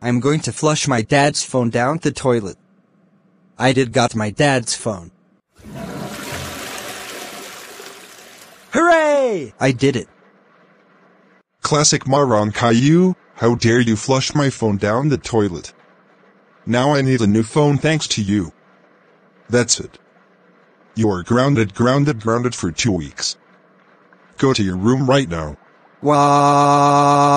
I'm going to flush my dad's phone down the toilet. I did got my dad's phone. Hooray! I did it. Classic Maron Caillou, how dare you flush my phone down the toilet. Now I need a new phone thanks to you. That's it. You're grounded, grounded, grounded for two weeks. Go to your room right now. Wow.